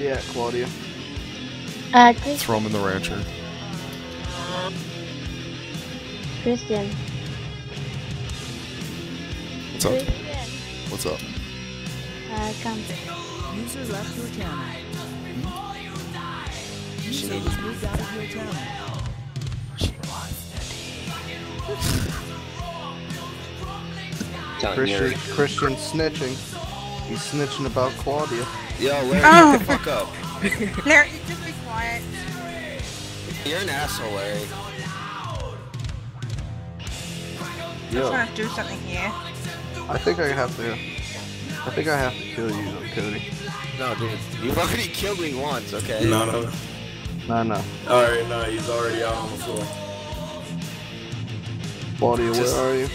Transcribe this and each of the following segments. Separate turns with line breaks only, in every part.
you at, Claudia?
Uh, Chris-
Throw him in the rancher.
Christian.
What's up?
Christian.
What's up?
Uh, come.
User left your channel. User was moved out of your channel.
Christian, Christian snitching. He's snitching about Claudia.
Yo, Larry,
Oh.
get the oh. fuck up.
Larry, just be quiet.
You're an asshole, Larry.
I'm trying to do something here.
I think I have to. I think I have to kill you, though, Cody.
No, dude. You've already killed me once, okay?
No, no.
No, no.
Alright, no, he's already out on the floor.
Claudia, where are you?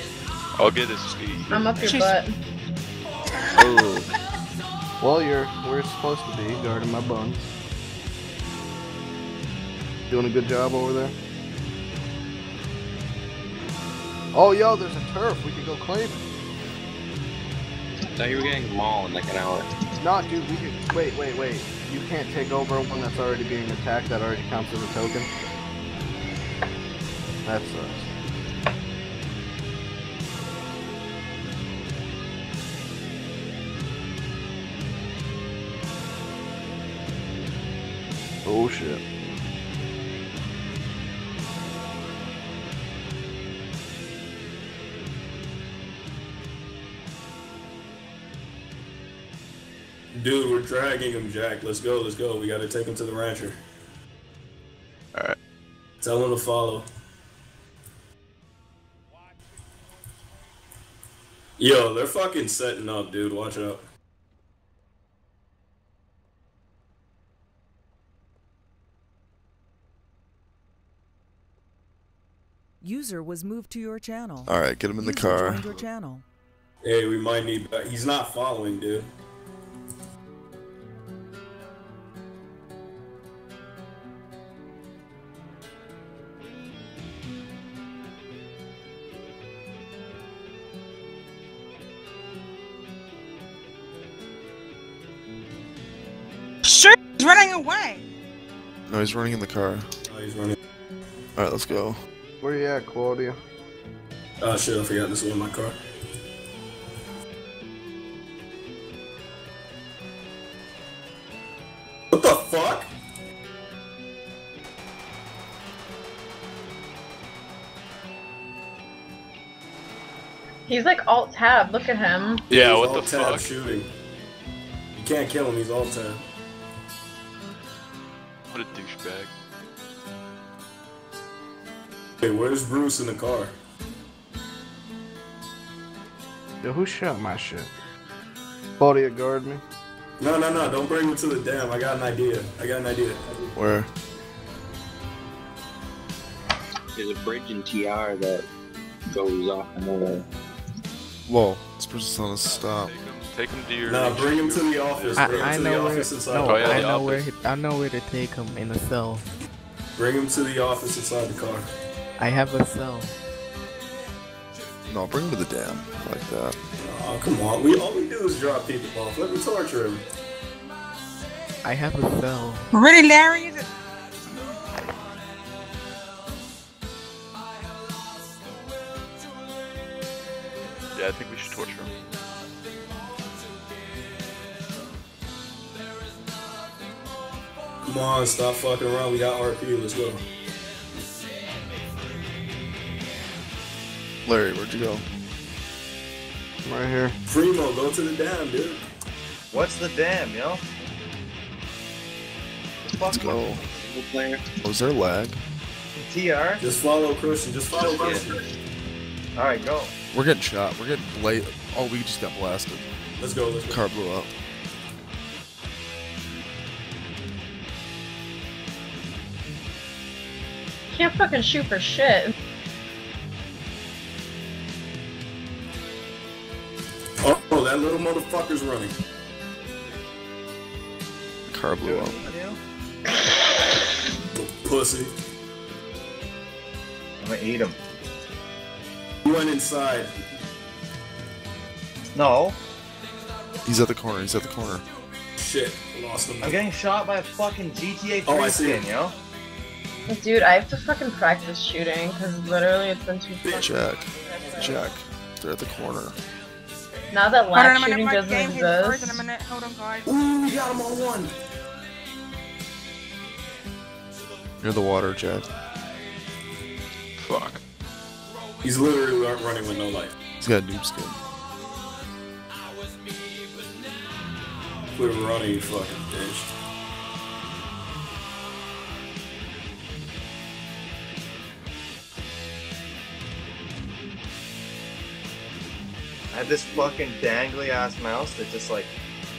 I'll get his speed.
I'm up your
She's-
butt.
Ooh.
Well, you're where it's supposed to be, guarding my buns. Doing a good job over there. Oh, yo, there's a turf. We could go claim it.
I thought you were getting mauled in like an hour.
Nah, dude, we could. Wait, wait, wait. You can't take over one that's already being attacked. That already counts as a token. That sucks. Oh shit.
Dude, we're dragging him, Jack. Let's go, let's go. We gotta take him to the rancher.
Alright.
Tell him to follow. Yo, they're fucking setting up, dude. Watch out.
User was moved to your channel.
All right, get him in the
User
car.
your channel.
Hey, we might need. He's not following, dude.
Shit, he's running away.
No, he's running in the car.
Oh, he's running.
All right, let's go.
Where you at, Claudia?
Oh shit, I forgot this was in my car. What the fuck?
He's like alt tab. Look at him.
Yeah,
He's
what the
alt tab
fuck?
shooting. You can't kill him. He's alt tab.
What a douchebag.
Hey, where's Bruce in the car?
Yo, who shot my shit? Claudia, guard me.
No, no, no! Don't bring him to the dam. I got an idea. I got an idea.
Where?
There's a bridge in TR that goes off another.
Whoa, this person's on a stop.
Take him, take him to your.
Nah, bring him to the office. Bring him
I, I
to the
know where.
office
No,
Oh, yeah.
I know where.
office.
He, I know where to take him in a cell.
Bring him to the office inside the car.
I have a cell.
No, bring him to the dam like that.
Oh, come on. We all we do is drop people off. Let me torture him.
I have a cell.
Really, Larry? Is it?
Yeah, I think we should torture him.
Come on, stop fucking around. We got RP. Let's go.
Larry, where'd you go?
I'm right here.
Primo, go to the dam, dude.
What's the dam, yo?
Let's go.
Player.
Was there lag?
TR?
Just follow Christian. Just follow
Yeah.
Christian.
Alright, go.
We're getting shot. We're getting late. Oh, we just got blasted.
Let's go. Let's go.
Car blew up.
Can't fucking shoot for shit.
Little motherfucker's running.
Car blew up.
Pussy.
I'm gonna eat him.
He went inside.
No.
He's at the corner. He's at the corner.
shit. I lost him.
I'm getting shot by a fucking GTA 3
Oh, I see
skin,
him.
yo.
Dude, I have to fucking practice shooting because literally it's been too fucking
Jack. Jack. They're at the corner.
Now that
Hold on
shooting doesn't
game hit frozen
exist.
a minute. Hold on, guys.
Ooh, got him on one.
Near the water, Jack.
Fuck.
He's literally running with no life.
He's got a noob skin.
Quit running, you fucking bitch.
I have this fucking dangly ass mouse that just like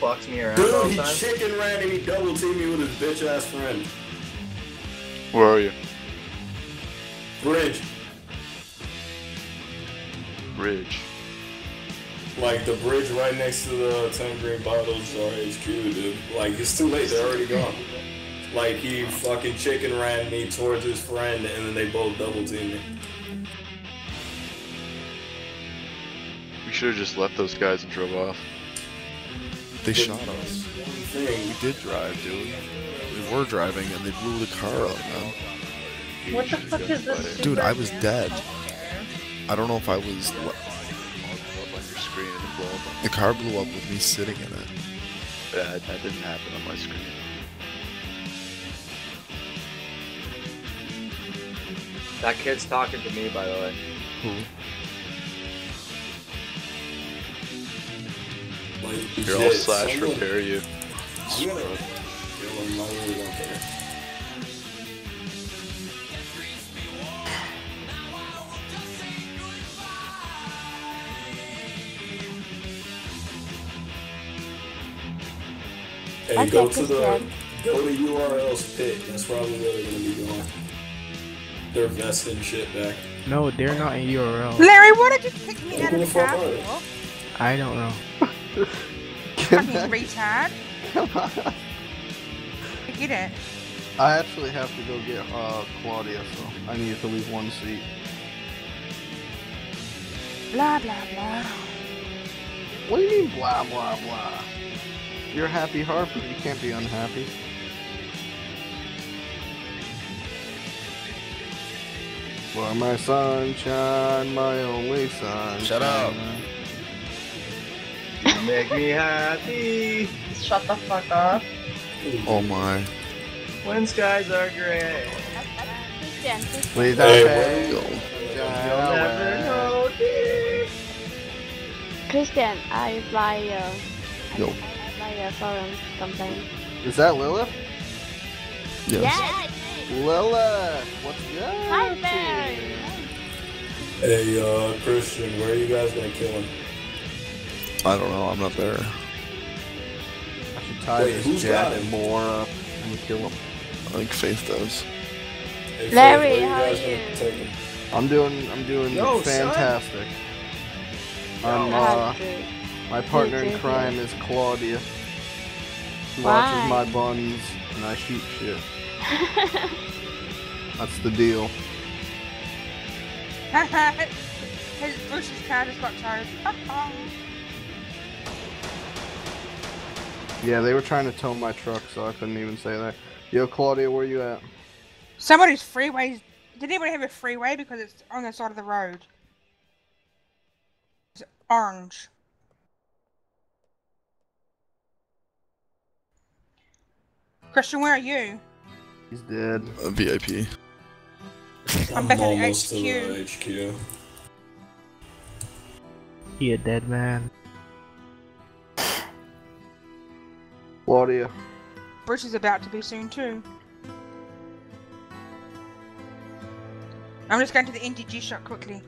fucks me around
Dude,
the
he
time.
chicken ran and he double teamed me with his bitch ass friend.
Where are you?
Bridge.
Bridge.
Like the bridge right next to the 10 green bottles or HQ, dude. Like it's too late, they're already gone. Like he fucking chicken ran me towards his friend and then they both double teamed me.
Should have just left those guys and drove off.
They shot us. We did drive, dude. We were driving and they blew the car up, man.
What the fuck is this?
Dude, I was dead. I don't know if I was.
Up on your screen and blow up.
The car blew up with me sitting in it.
That, that didn't happen on my screen.
That kid's talking to me, by the way.
Who?
Like,
Here, I'll slash
someone-
repair you.
I'm gonna kill him, I really don't care. Hey,
Okay,
go to the
Christian.
go to URL's pit. That's probably where they're gonna be going. They're vesting shit back.
No, they're not in URL.
Larry, what did you pick me out of
the
the
fuck
car
are they?
for?
I don't know.
Fucking retard.
Come on.
I get it.
I actually have to go get uh, Claudia, so I need to leave one seat.
Blah, blah, blah.
What do you mean, blah, blah, blah? You're happy Harper. You can't be unhappy. For my sunshine, my only sunshine.
Shut up.
You make me happy
Shut the fuck up.
Oh my.
when skies are gray.
Christian, Christian.
Please don't
where
Go.
You'll never know, dear.
Christian, I reply uh,
Yo.
I reply a forum complaint.
Is that Lilith?
Yes.
Yes.
Lilith, what's good?
Hi there.
Hey, uh, Christian, where are you guys gonna kill him?
I don't know. I'm not there.
I should tie
Wait,
this
who's
Jack
got him?
more up and kill him.
I think Faith does.
Hey,
Larry,
where you
how
guys
are
gonna
you?
take him?
I'm doing, I'm doing
Yo, son.
fantastic. I'm, uh, my partner in crime is Claudia. She
Why?
watches my buns and I shoot shit. That's the deal.
His Bruce's car just got towed.
Yeah, they were trying to tow my truck, so I couldn't even say that. Yo, Claudia, where are you at?
Somebody's freeway. Did anybody have a freeway? Because it's on the side of the road. It's orange. Christian, where are you?
He's dead.
A VIP.
I'm back at the
almost to
HQ.
the HQ.
He a dead man.
Claudia.
Bruce is about to be soon too. I'm just going to the NDG shop quickly.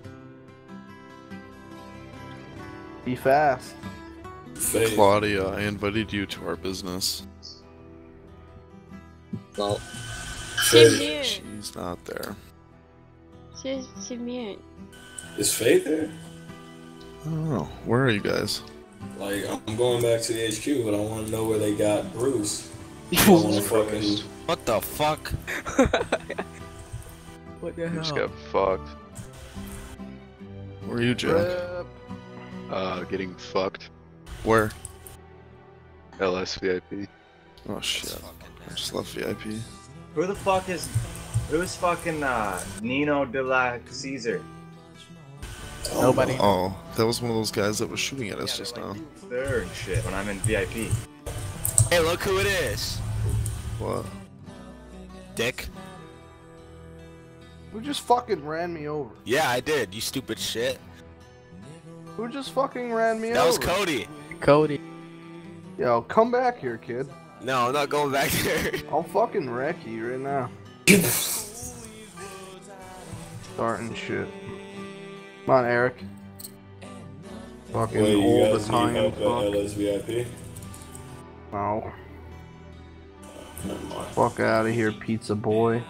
Be fast.
Faith.
Claudia, I invited you to our business.
Well,
She's
Faith.
mute.
She's not there.
She's she mute.
Is Faith there?
I don't know. Where are you guys?
Like, I'm going back to the HQ, but I want to know where they got Bruce. I want to fucking.
what the fuck?
What the hell?
Just got fucked.
Where are you, Jack?
Rip.
Uh, getting fucked.
Where?
LS VIP.
Oh shit. I just left VIP.
Who the fuck is who's fucking uh, Nino de la Caesar?
Oh, Nobody.
Oh, that was one of those guys that was shooting at us just now.
There and shit when I'm in VIP.
Hey, look who it is.
What?
Dick.
Who just fucking ran me over?
Yeah, I did. You stupid shit.
Who just fucking ran me
That
over?
That was Cody.
Cody.
Yo, come back here, kid.
No, I'm not going back there.
I'll fucking wreck you right now. Starting shit. Come on, Eric. Fucking
Wait, you
old
guys need
Italian
help at
fuck.
LS VIP?
No.
Never.
Fuck out of here, pizza boy.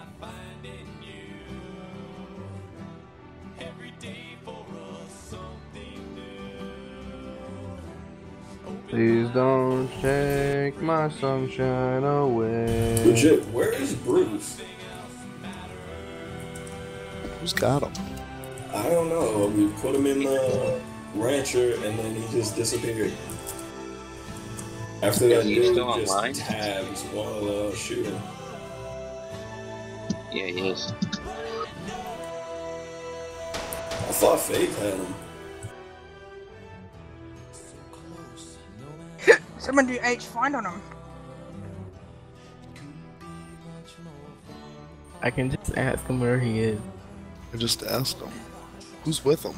Please don't take my sunshine away.
Legit, where is Bruce?
Who's got him?
I don't know. We put him in the rancher and then he just disappeared. After that,
he
dude
still
just
online?
tabs while uh, shooting.
Yeah, he is.
I thought Faith had him.
Someone do H find on him.
I can just ask him where he is.
I just asked him. Who's with him?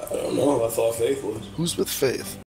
I don't know. I thought Faith was.
Who's with Faith?